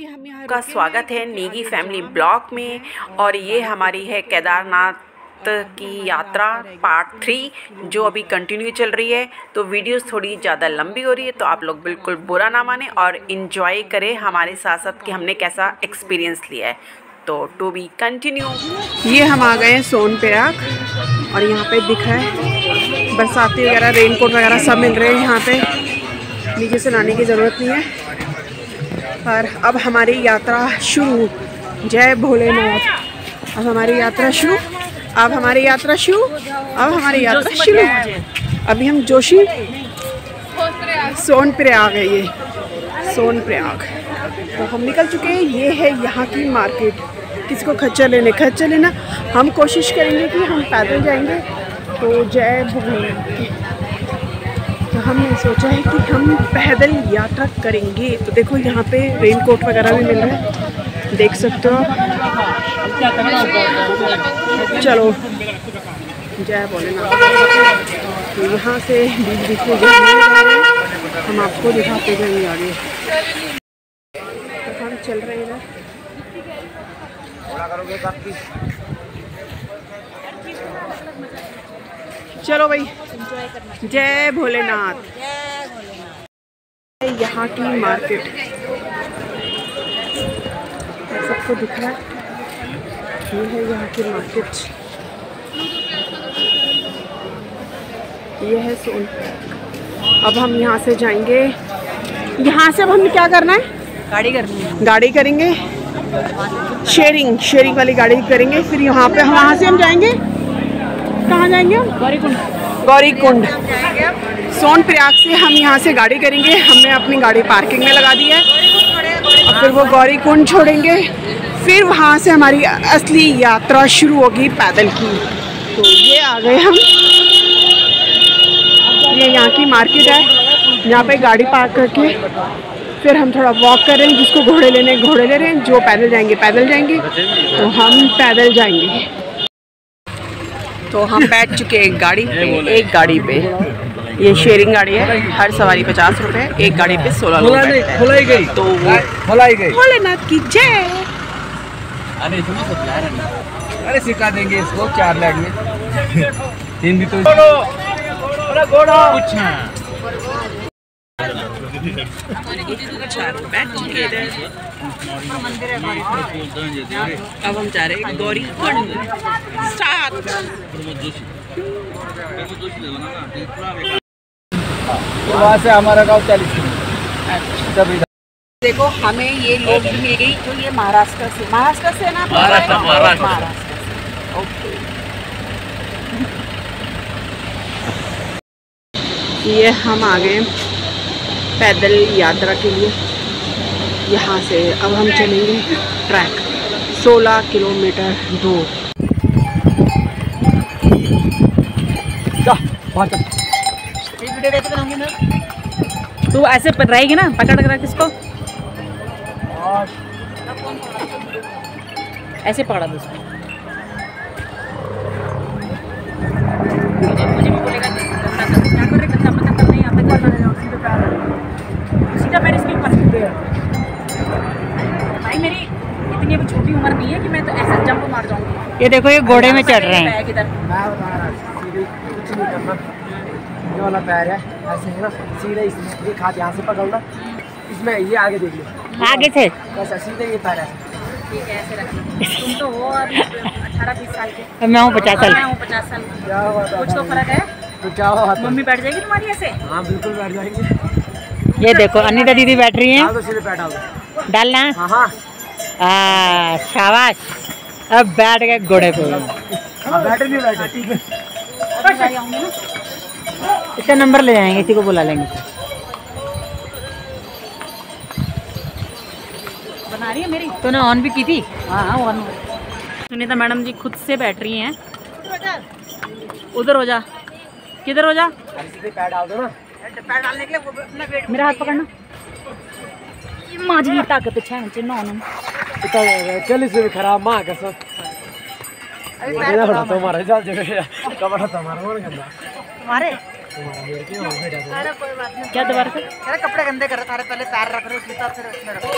अभी हम यहाँ का स्वागत है नेगी फैमिली ब्लॉक में और ये हमारी है केदारनाथ की यात्रा पार्ट थ्री जो अभी कंटिन्यू चल रही है तो वीडियोस थोड़ी ज़्यादा लंबी हो रही है तो आप लोग बिल्कुल बुरा ना माने और इन्जॉय करें हमारे साथ साथ कि हमने कैसा एक्सपीरियंस लिया है। तो टू बी कंटिन्यू ये हम आ गए हैं सोन प्रयाग और यहाँ पे दिख रहा है बरसाती वगैरह रेनकोट वगैरह सब मिल रहे हैं यहाँ पे। नीचे से लाने की ज़रूरत नहीं है। पर अब हमारी यात्रा शुरू। जय भोलेनाथ। अब हमारी यात्रा शुरू। अब हमारी यात्रा शुरू। अब हमारी यात्रा शुरू। अभी हम जोशी सोन प्रयाग है ये। सोन प्रयाग तो हम निकल चुके हैं। ये है यहाँ की मार्केट। किसी को खच्चर लेने? खच्चर लेना। हम कोशिश करेंगे कि हम पैदल जाएँगे। तो जय भोलेनाथ। हमने सोचा है कि हम पैदल यात्रा करेंगे। तो देखो यहाँ पे रेन कोट वगैरह भी मिल रहा है। देख सकते हो चलो। जय भोलेनाथ। तो यहाँ से बीच बीच में हम आपको दिखाते जाएँगे आगे। तो हम चल रहे हैं चलो भाई। जय भोलेनाथ। यहाँ की मार्केट सबको दिख रहा है? ये है यहाँ की मार्केट ये है सोन। अब हम यहाँ से जाएँगे। यहाँ से अब हमें क्या करना है? गाड़ी करनी है। गाड़ी करेंगे। शेयरिंग शेयरिंग वाली गाड़ी करेंगे। फिर यहाँ पे वहाँ से हम जाएँगे। कहाँ जाएँगे हम? गौरी कुंड गौरी कुंड सोन प्रयाग से हम यहाँ से गाड़ी करेंगे। हमने अपनी गाड़ी पार्किंग में लगा दी है। और फिर वो गौरी कुंड छोड़ेंगे। फिर वहाँ से हमारी असली यात्रा शुरू होगी पैदल की। तो ये आ गए हम। ये यहाँ की मार्केट है। यहाँ पे गाड़ी पार्क करके फिर हम थोड़ा वॉक कर रहे हैं जिसको घोड़े लेने घोड़े ले रहे हैं जो पैदल जाएँगे पैदल जाएँगे। तो हम पैदल जाएँगे। तो हम बैठ चुके हैं एक गाड़ी पे एक गाड़ी पे। ये शेयरिंग गाड़ी है हर सवारी पचास रुपए एक गाड़ी पे सोलह लोग बैठते गई। तो वो खोलाई गई। भोलेनाथ की जय। अरे अरे सिखा देंगे इसको चार लाख में। हिंदी तो घोड़ा। हैं अब हम जा रहे हैं गौरी कुंड स्टार्ट वहाँ से हमारा गाँव चालीस किलोमीटर देखो हमें ये लोग मिल गई जो ये महाराष्ट्र से। महाराष्ट्र से ना? महाराष्ट्र, महाराष्ट्र। महाराष्ट्र ओके। ये हम आ गए। पैदल यात्रा के लिए। यहाँ से अब हम चलेंगे ट्रैक। 16 किलोमीटर दूर। तू ऐसे रहेगी ना पकड़ कर इसको ऐसे पकड़ा दो इसको मुझे भी बोलेगा कि कर क्या कर रहे गंदा पता कर नहीं आता कर रहे सीधे पैर इसके ऊपर भाई मेरी इतनी अभी छोटी उम्र नहीं है कि मैं तो ऐसे जंप मार जाऊँगी। ये देखो ये घोड़े में चढ़ रहे हैं। इधर। मैं बता रहा सीधे कुछ नहीं करना ये वाला पैर है ऐसे है ना सीधे इसमें एक हाथ यहाँ से पकड़ना इसमें ये आगे देख लो। आगे से। बस सीधे ये पैर है। ठीक है ऐसे रखना तुम तो हो अभी अठारह बीस साल के। मैं हूँ पचास साल। मैं हूँ पचास साल। क्या कुछ तो फ़र्क है? तो क्या मम्मी बैठ जाएगी तुम्हारी ऐसे? हाँ बिल्कुल बैठ जाएँगे। ये देखो अनिता दीदी बैठ रही डाल हैं डालना? हाँ हाँ। आ, शाबाश। अब बैठ गए घोड़े पे। हाँ, बैठे नहीं बैठे ठीक है। इसका नंबर ले जाएँगे इसी को बुला लेंगे। बना रही है मेरी? तूने ऑन भी की थी? हाँ हाँ सुनीता मैडम जी खुद से बैठ रही हैं। उधर हो जा। किधर हो जा? पैर डाल दो ना। पैर डालने के लिए वो अपना वेट मेरा हाथ पकड़ना माँ जी ताकत है चिन्ह ऑन चल इसमें भी खराब माँ का सब तुम्हारा चल जगह कपड़ा तुम्हारा गंदा। हमारे क्या दोबारा से? अरे कपड़े गंदे कर रहे पहले पैर रख रहे हो जूता फिर उसमें रखो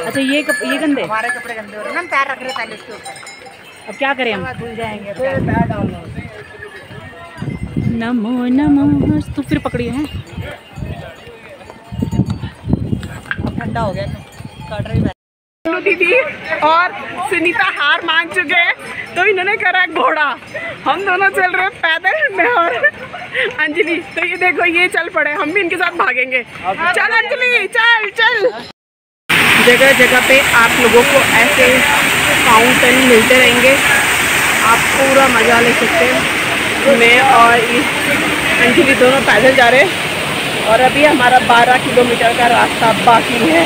अच्छा ये कप, ये गंदे? हमारे कपड़े गंदे हो रहे हैं ना पैर रख रहे पहले उसके ऊपर। अब क्या करें हम? धुल जाएँगे पैर डालना नमो नमो। तो फिर पकड़ी है? ठंडा हो गया काट रही दीदी और सुनीता हार मान चुके हैं तो इन्होंने करा घोड़ा। हम दोनों चल रहे हैं पैदल मैं और अंजलि। तो ये देखो ये चल पड़े हम भी इनके साथ भागेंगे। चल अंजलि चल चल। जगह जगह पे आप लोगों को ऐसे फाउंटेन मिलते रहेंगे। आप पूरा मज़ा ले सकते हैं। मैं और अंजलि दोनों पैदल जा रहे हैं। और अभी हमारा 12 किलोमीटर का रास्ता बाकी है।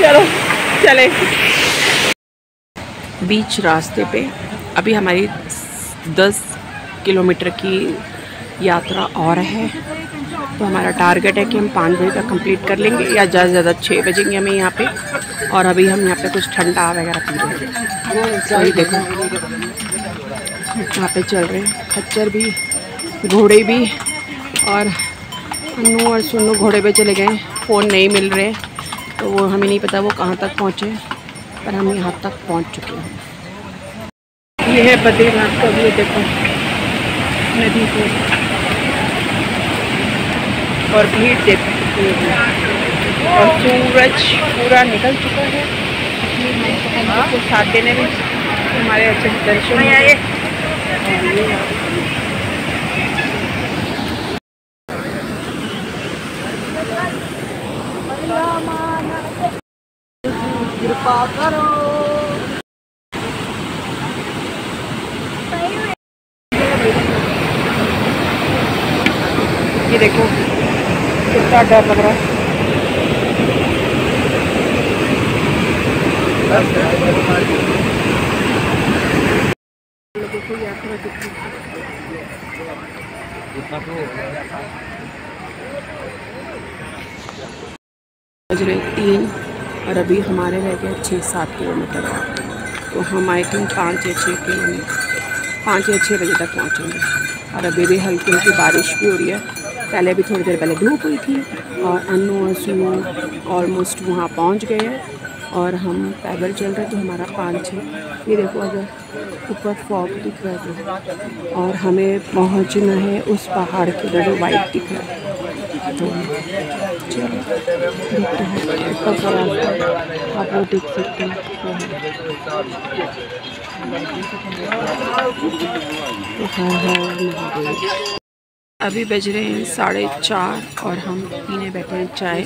चलो, चले। बीच रास्ते पे अभी हमारी 10 किलोमीटर की यात्रा और है। तो हमारा टारगेट है कि हम पाँच बजे तक कंप्लीट कर लेंगे या ज़्यादा से ज़्यादा छः बजेंगे हमें यहाँ पे। और अभी हम यहाँ पे कुछ ठंडा वगैरह पी रहे हैं। वही देखो। यहाँ पे चल रहे हैं। खच्चर भी घोड़े भी और अन्नू और सुन्नू घोड़े पे चले गए। फ़ोन नहीं मिल रहे तो वो हमें नहीं पता वो कहाँ तक पहुँचे पर हम यहाँ तक पहुँच चुके हैं। ये है बद्रीनाथ का व्यू देखो। नदी को। और भीड़ देखो है। और सूरज पूरा निकल चुका है। हमको साथ देने में हमारे अच्छे दर्शन हो पे कृपा करो ये देखो कितना डर लग रहा है। लोगों बज रहे तीन और अभी हमारे रह गए छः सात किलोमीटर तो हम आई थिंक पाँच या छः किलोमीटर, पाँच या छः बजे तक पहुँचेंगे। और अभी भी हल्की हल्की बारिश भी हो रही है। पहले भी थोड़ी देर पहले धूप हुई थी और अनु और सुनू ऑलमोस्ट वहाँ पहुँच गए हैं। और हम पैदल चल रहे तो हमारा पाँच छः। ये देखो अगर ऊपर फॉग दिख रहा है तो। और हमें पहुँचना है उस पहाड़ के उधर जो वाइट दिख रहा है। तो चलो, देखते हैं। आप लोग देख सकते हैं। वो है। तो हर हर महादेव अभी बज रहे हैं साढ़े चार और हम पीने बैठे हैं चाय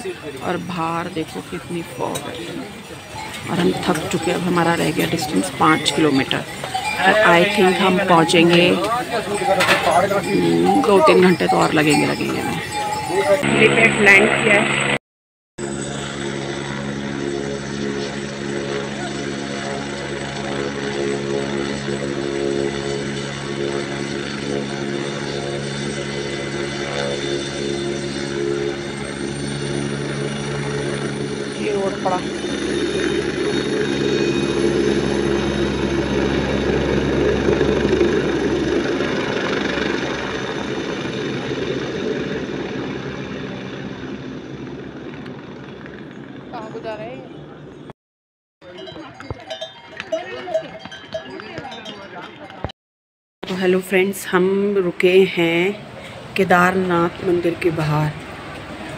और बाहर देखो कितनी फॉग है। और हम थक चुके अब हमारा रह गया डिस्टेंस पाँच किलोमीटर। तो आई थिंक हम पहुँचेंगे हम्म, दो तीन घंटे तो और लगेंगे लगेंगे। हमें लैंड किया फ्रेंड्स हम रुके हैं केदारनाथ मंदिर के बाहर।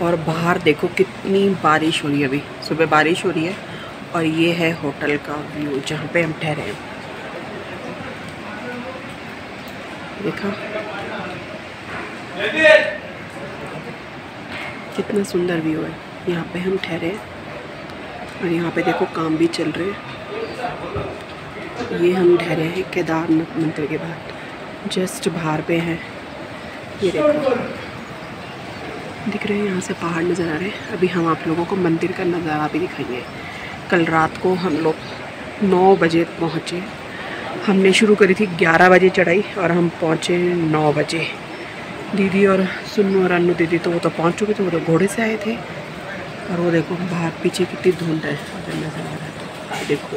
और बाहर देखो कितनी बारिश हो रही है अभी। सुबह बारिश हो रही है और ये है होटल का व्यू, जहाँ पे हम ठहरे हैं। देखा? कितना सुंदर व्यू है। यहाँ पे हम ठहरे हैं और यहाँ पे देखो काम भी चल रहे हैं। ये हम ठहरे हैं केदारनाथ मंदिर के बाहर। जस्ट बाहर पे हैं। ये देखो। दिख रहे हैं, यहाँ से पहाड़ नज़र आ रहे हैं। अभी हम आप लोगों को मंदिर का नज़ारा भी दिखाएँगे। कल रात को हम लोग नौ बजे पहुँचे। हमने शुरू करी थी ग्यारह बजे चढ़ाई और हम पहुँचे नौ बजे। दीदी और सुन्नू और अन्नू दीदी तो वो तो पहुँच चुके थे, वो तो घोड़े से आए थे। और वो देखो, बाहर पीछे कितनी धुंध है। नज़र आ रहा है। ये देखो।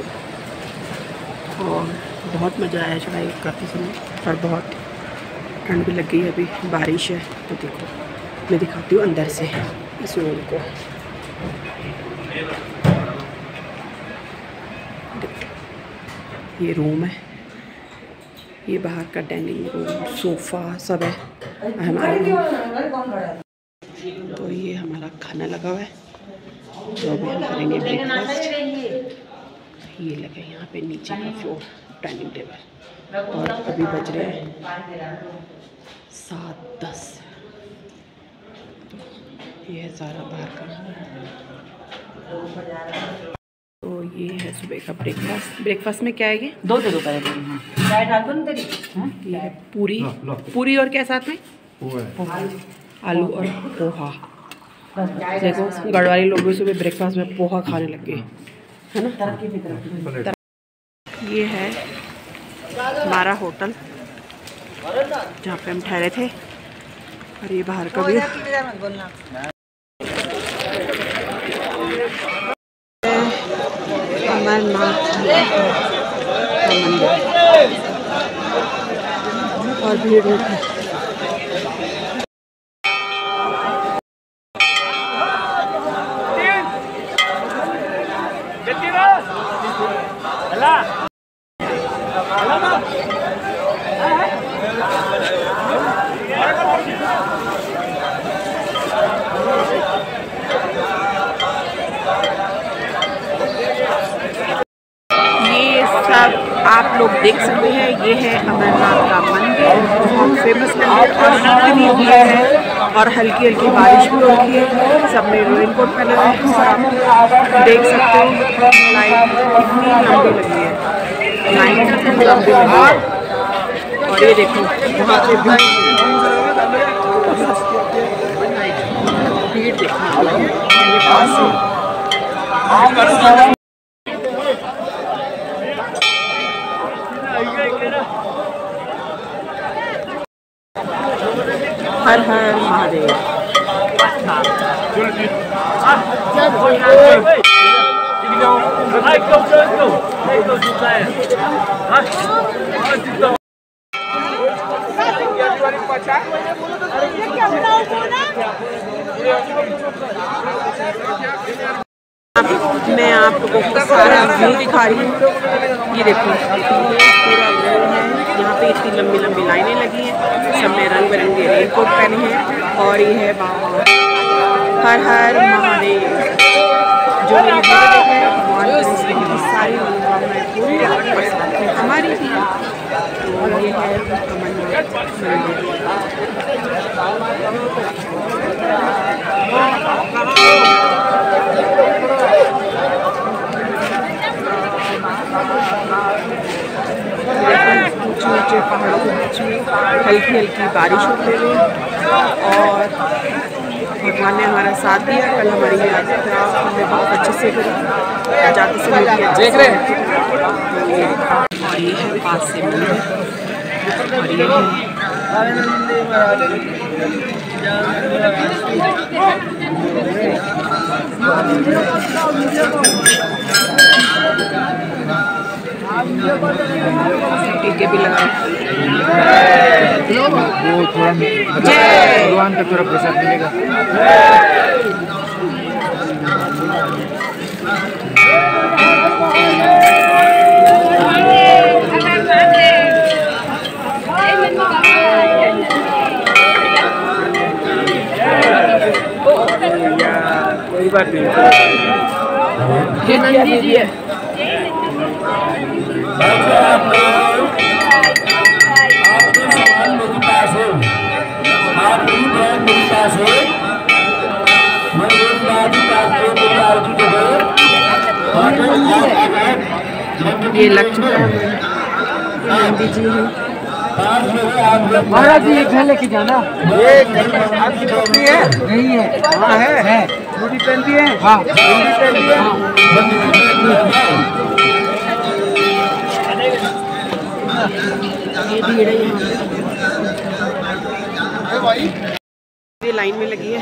और बहुत मज़ा आया चढ़ाई काफ़ी समय और बहुत ठंड भी लग गई है अभी। बारिश है तो देखो, मैं दिखाती हूँ अंदर से इस रूम को। ये रूम है। ये बाहर का डाइनिंग रूम सोफ़ा सब है हमारा तो ये हमारा खाना लगा हुआ है तो अभी हम करेंगे ब्रेकफास्ट ये लगे यहाँ पे नीचे का फ्लोर डाइनिंग टेबल। और अभी बज रहे हैं सात दस। ये है सारा बाहर का। तो ये है सुबह का ब्रेकफास्ट ब्रेकफास्ट में क्या है ये? दो दे दो पहले हाँ। चाय डाल दो ना तेरी। हाँ ये है पूरी। पूरी और क्या साथ में? आलू और पोहा। देखो गढ़वाली लोग भी सुबह ब्रेकफास्ट में पोहा खाने लग गए। है। ना? की तरफ़। ये है हमारा होटल जहाँ पे हम ठहरे थे। और ये बाहर का भी अमरनाथ और भीड़ ये सब लोग देख सकते हैं। ये है अमरनाथ का मंदिर, बहुत फ़ेमस मंदिर और इतनी भीड़ है और हल्की हल्की बारिश भी हो रही है। सबने रेन कोट पहने हुए और आप देख सकते हो लाइन कितनी लंबी लगी है। लाइन कितनी लंबी लगी है। और ये देखो, वहाँ पे भीड़ देखना मेरे पास hân hân hà đi Ai câu chơi đủ, ai câu chúng ta. Hả? Ai chúng ta? Hãy subscribe cho kênh Ghiền Mì Gõ Để không bỏ lỡ những video hấp dẫn अब मैं आप लोगों को सारा व्यू दिखा रही हूँ। ये देखो पूरा व्यू है। यहाँ पे इतनी लंबी लंबी लाइनें लगी हैं। सबने रंग बिरंगे रेनकोट पहने हैं और ये है हर हर महादेव। जो मेरी हैं सारी आपके में हमारी भी ये है ऊँचे ऊँचे पहाड़ों के बीच में हल्की हल्की बारिश होते हुए और भगवान ने हमारा साथ दिया कल हमारी यात्रा हमने बहुत अच्छे से करी। जाते समय भी अच्छे से करी। और ये है पास से मंदिर और ये है टीके भी लगाए वो थोड़ा भगवान का थोड़ा प्रसाद मिलेगा कोई बात नहीं ये नंदी जी है ये लग चुका है। जी महाराज जी एक घर लेके जाना। ये आपकी टोपी है? नहीं है। हाँ है। है। टोपी पहनती है? हाँ। टोपी पहनती है? भीड़ है यहाँ ये लाइन में लगी है।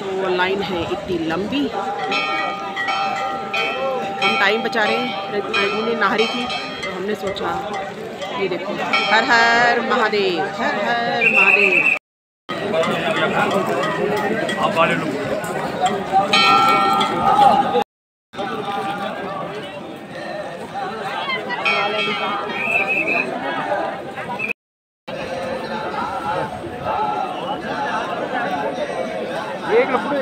तो लाइन है इतनी लंबी। हम टाइम बचा रहे हैं। ने नहारी थी तो हमने सोचा, ये देखो। हर हर महादेव, हर हर महादेव ये कपड़े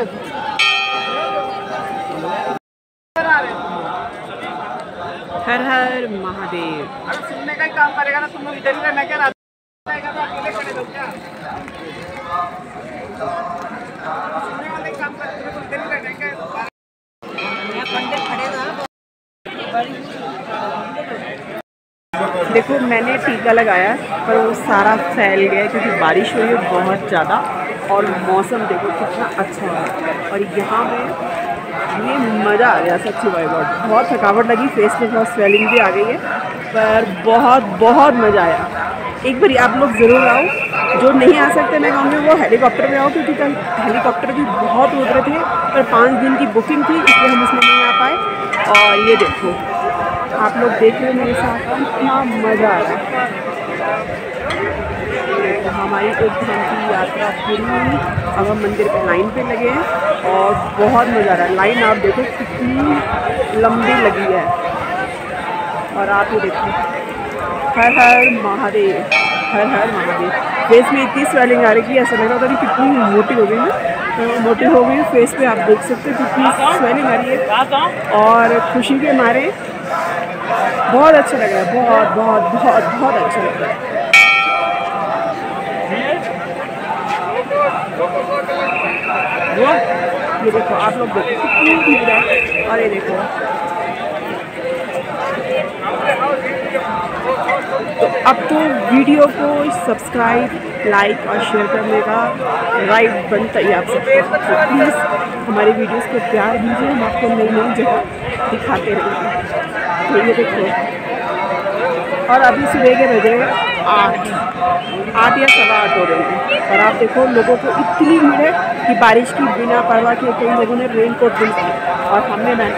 हर हर महादेव सुनने का ही काम करेगा ना तुम लोग इधर ही रहना क्या रात आएगा तो अकेले खड़े रहो क्या सुनने वाले काम करते हो इधर ही रहना है क्या देखो, मैंने टीका लगाया, पर वो सारा फैल गया क्योंकि बारिश हुई है बहुत ज़्यादा और मौसम देखो कितना अच्छा है। और यहाँ पे ये मज़ा आ गया सच्ची बाई गॉड बहुत थकावट लगी फेस पे बहुत स्वेलिंग भी आ गई है, पर बहुत बहुत मज़ा आया। एक बार आप लोग ज़रूर आओ। जो नहीं आ सकते, मैं कहूँगी वो हेलीकॉप्टर में आओ क्योंकि कल हेलीकॉप्टर भी बहुत उड़ रहे थे, पर पाँच दिन की बुकिंग थी, इसलिए हम उसमें नहीं आ पाए। और ये देखो। आप लोग देख रहे हो मेरे साथ, कितना मज़ा आ रहा है। तो हमारी एक दिन की यात्रा पूरी हुई। अब हम मंदिर पे लाइन पे लगे हैं और बहुत मज़ा आ रहा है। लाइन आप देखो कितनी लंबी लगी है। और आप ये देखो। हर हर महादेव, हर हर महादेव। फेस में इतनी स्वेलिंग आ रही कि ऐसा लग रहा था कि कितनी मोटी हो गई ना। तो मोटी हो गई, फेस पे आप देख सकते हो कितनी स्वेलिंग आ रही है। और खुशी के मारे बहुत अच्छा लग रहा है, बहुत बहुत बहुत बहुत अच्छा लग रहा है। वो, ये देखो, आप लोग देखो, कितनी भीड़ है। और ये देखो। तो अब तो वीडियो को सब्सक्राइब, लाइक और शेयर करने का राइट बनता ही आप सबको। तो प्लीज़ हमारे वीडियोस को प्यार दीजिए, हम आपको नई नई जगह दिखाते रहेंगे ये देखो और अभी सुबह के बज आठ आठ या सवा आठ हो रहे हैं और आप देखो, लोगों को इतनी भीड़ है कि बारिश की बिना परवाह के कई लोगों ने रेन कोट भी और हमने है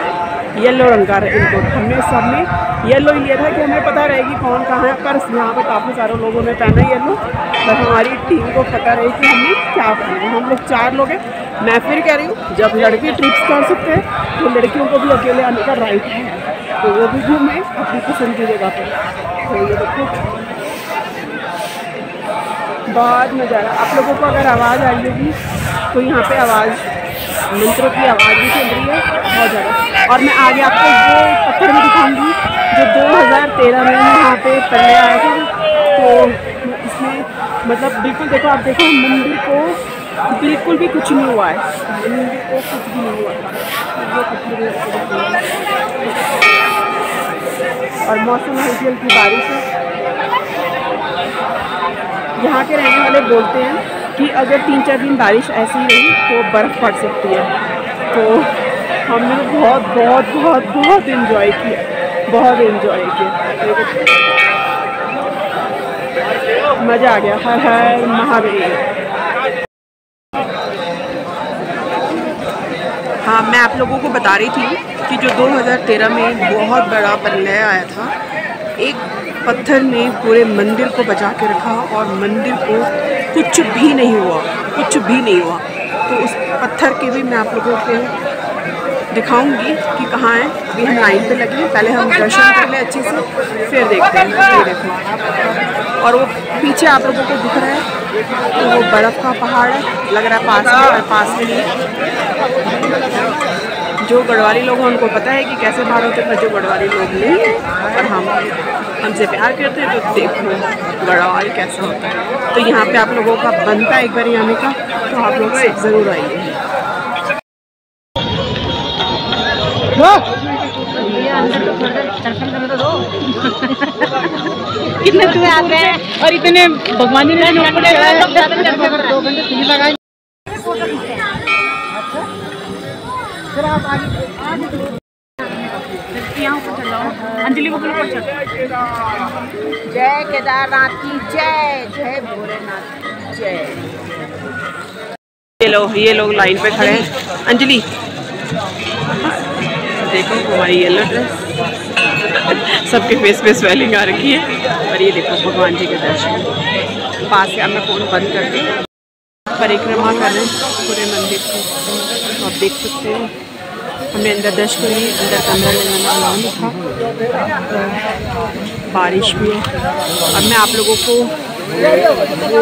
येलो रंग का रेन कोट हमने सबने येलो ही लिया था कि हमें पता रहेगी कौन कहाँ है। पर यहाँ पर काफ़ी सारे लोगों ने पहना येलो पर हमारी टीम को पता रही कि हमने क्या पहना हम लोग चार लोग हैं। मैं फिर कह रही हूँ, जब लड़के ट्रिप्स कर सकते हैं तो लड़कियों को भी अकेले आने का राइट है। तो वो भी घूमें, अपनी पसंद की जगह पर। तो ये देखो। बहुत आप लोगों को अगर आवाज़ आई होगी तो यहाँ पे आवाज़, मंत्रों की आवाज़ भी चल रही है, बहुत ज़्यादा। और मैं आगे आपको वो पत्थर भी दिखाऊँगी, जो 2013 में यहाँ पे पहले आया था। तो इसमें मतलब बिल्कुल देखो, आप देखो मंदिर को बिल्कुल भी कुछ नहीं हुआ है। कुछ भी नहीं हुआ। और मौसम हल्की हल्की बारिश है। यहाँ के रहने वाले बोलते हैं कि अगर तीन चार दिन बारिश ऐसी ही रही तो बर्फ़ पड़ सकती है। तो हमने बहुत बहुत बहुत बहुत इन्जॉय किया। बहुत इन्जॉय किया। मज़ा आ गया। हर हर महादेव मैं आप लोगों को बता रही थी कि जो 2013 में बहुत बड़ा प्रलय आया था, एक पत्थर ने पूरे मंदिर को बचा के रखा और मंदिर को कुछ भी नहीं हुआ, कुछ भी नहीं हुआ। तो उस पत्थर के भी मैं आप लोगों को दिखाऊँगी कि कहाँ है। अभी हम लाइन पे लगे हैं, पहले हम दर्शन कर लें अच्छे से, फिर देखते हैं। ये देखो। और वो पीछे आप लोगों को दिख रहा है तो वो बर्फ़ का पहाड़ है, लग रहा है पास में पास में नहीं जो गढ़वाली लोग हैं उनको पता है कि कैसे बाहर होते हैं जो गढ़वाली लोग नहीं और हम हमसे प्यार करते हैं तो देखो गढ़वाल कैसा होता है। तो यहाँ पे आप लोगों का बनता है एक बार आने का तो आप लोग ज़रूर आइए। कितने तुम्हें आते हैं और इतने भगवान जी ने ऊपर चल जाओ अंजलि को जय केदारनाथ की जय जय भोलेनाथ की जय। ये लोग ये लोग लाइन पे खड़े हैं। अंजलि, देखो हमारी येलो ड्रेस सबके फेस पे स्वेलिंग आ रखी है। और ये देखो भगवान जी के दर्शन। पास से मैं फ़ोन बंद कर दी परिक्रमा कर रहे हैं। पूरे मंदिर को। आप देख सकते हैं। हमने अंदर दर्शन करी अंदर कमरा लेना अलाउ नहीं था। तो बारिश भी है। अब मैं आप लोगों को वो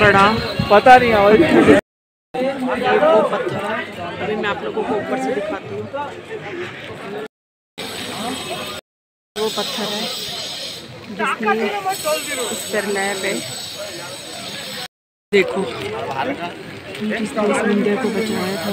बड़ा पता नहीं और वो पत्थर अभी मैं आप लोगों को ऊपर से दिखाती हूँ। वो पत्थर है जिसमें इस पर लैब है देखो जिसने इस मंदिर को बचाया था।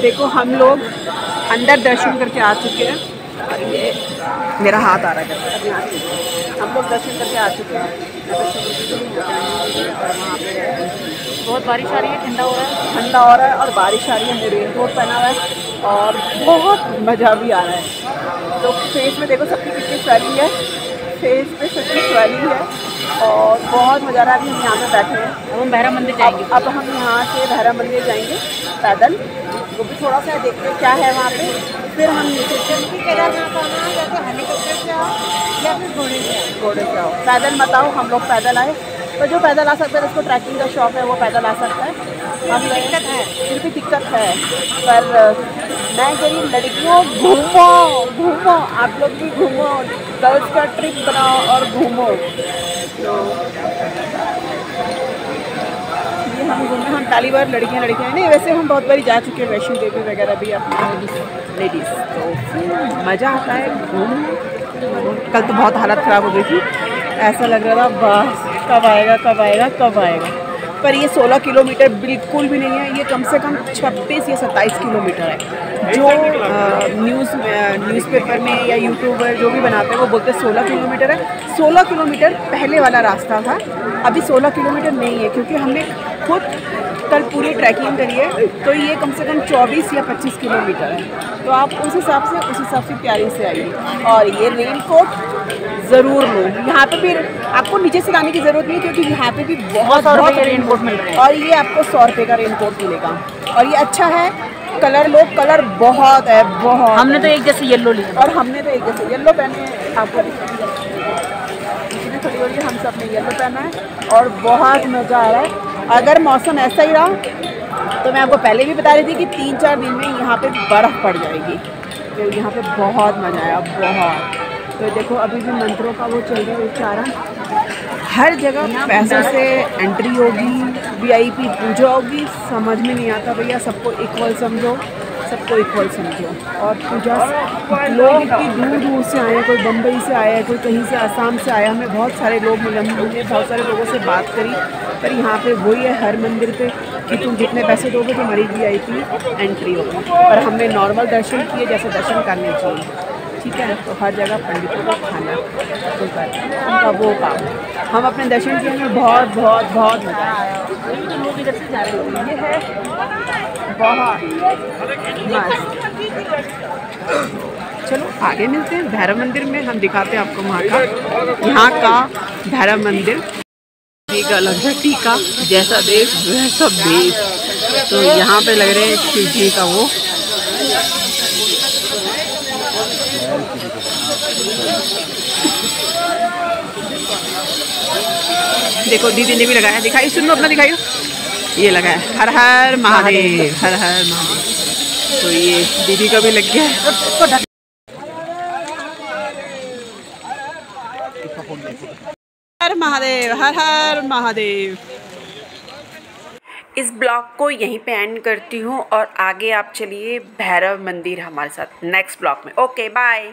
देखो हम लोग अंदर दर्शन करके आ चुके हैं और ये मेरा हाथ आ रहा है। हम लोग दर्शन करके आ चुके हैं। मैं दर्शन करके चली और वहाँ पे बहुत बारिश आ रही है ठंडा हो रहा है? ठंडा हो रहा है और बारिश आ रही है हमने रेन कोट पहना हुआ है और बहुत मज़ा भी आ रहा है। तो फेस में देखो सबकी कितनी स्वेलिंग है। फेस पे सबकी स्वेलिंग है और बहुत मज़ा आ रहा है। अभी हम यहाँ पे बैठे हैं। अब हम बहरा मंदिर जाएँगे। अब हम यहाँ से भैरा मंदिर जाएँगे पैदल। वो भी थोड़ा सा देखते हैं क्या है वहाँ पे। फिर हम नीचे चल केदारनाथ आना या तो हेलीकॉप्टर से आओ या फिर घोड़े से घोड़े से आओ पैदल मत आओ, हम लोग पैदल आए। तो जो पैदल आ सकता है, जिसको ट्रैकिंग का शौक है, वो पैदल आ सकता है। हम दिक्कत है। फिर भी दिक्कत है। पर मैं कह रही लड़कियों घूमो घूमो, आप लोग भी घूमो। गर्ल्स का ट्रिप बनाओ और घूमो। तो ये हम घूमे, हम पहली बार लड़कियाँ, लड़कियाँ नहीं, वैसे हम बहुत बारी जा चुके हैं वैष्णो देवी वगैरह भी अपने लेडीज़ तो मज़ा आता है घूमने कल तो बहुत हालत ख़राब हो गई थी। ऐसा लग रहा था बस कब आएगा कब आएगा कब आएगा। पर ये 16 किलोमीटर बिल्कुल भी नहीं है, ये कम से कम 26 या 27 किलोमीटर है। जो न्यूज़ न्यूज़पेपर में या यूट्यूबर जो भी बनाते हैं, वो बोलते हैं 16 किलोमीटर है। 16 किलोमीटर पहले वाला रास्ता था, अभी 16 किलोमीटर नहीं है, क्योंकि हमने कल पूरी ट्रैकिंग करिए तो ये कम से कम 24 या 25 किलोमीटर है। तो आप उस हिसाब से उस हिसाब से तैयारी से आइए। और ये रेन कोट ज़रूर लो। यहाँ पे फिर आपको नीचे से लाने की ज़रूरत नहीं है क्योंकि यहाँ पे भी बहुत बहुत रेन कोट मिल रहे हैं। और ये आपको सौ रुपये का रेन कोट मिलेगा। और ये अच्छा है कलर लो कलर बहुत है बहुत। हमने तो एक जैसे येलो लिया और हमने तो एक जैसे येलो पहने आपको हो रही हम सबने येलो पहना है और बहुत मज़ा आ रहा है। अगर मौसम ऐसा ही रहा तो मैं आपको पहले भी बता रही थी कि तीन चार दिन में यहाँ पे बर्फ़ पड़ जाएगी। तो यहाँ पे बहुत मज़ा आया बहुत। तो देखो अभी भी मंत्रों का वो चल रहा है उच्चारण। हर जगह पैसों से एंट्री होगी वीआईपी पूजा होगी समझ में नहीं आता भैया सबको इक्वल समझो। सबको इक्वल समझो। और पूजा लोग इतनी दूर दूर से आए, कोई बम्बई से आया है कोई कहीं से आसाम से आया हमें बहुत सारे लोग मिले हमने बहुत सारे लोगों से बात करी। पर यहाँ पे वही है हर मंदिर पे कि तुम जितने पैसे दोगे तुम्हारी वी आई पी एंट्री होगी। पर हमने नॉर्मल दर्शन किए जैसे दर्शन करने चाहिए। ठीक है? तो हर जगह पंडितों का खाना तो कर उनका वो काम। हम अपने दर्शन किए हमें बहुत बहुत बहुत मज़ा आया। लोग इधर से जा रहे हैं। ये है बहुत मस्त चलो, आगे मिलते हैं। भैरव मंदिर में हम दिखाते हैं आपको वहाँ का। यहाँ का भैरव मंदिर। अलग है टीका जैसा देश, वैसा भेष तो यहाँ पे लग रहे हैं शिव जी का वो। देखो, दीदी ने भी लगाया। दिखाई सुनो अपना दिखाइयो ये लगा है। हर हर महादेव हर हर महादेव। तो ये दीदी का भी लग गया है। हर महादेव हर हर महादेव। इस ब्लॉग को यहीं पे एंड करती हूँ और आगे आप चलिए भैरव मंदिर हमारे साथ नेक्स्ट ब्लॉग में। Okay bye